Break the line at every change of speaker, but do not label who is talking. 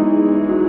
Música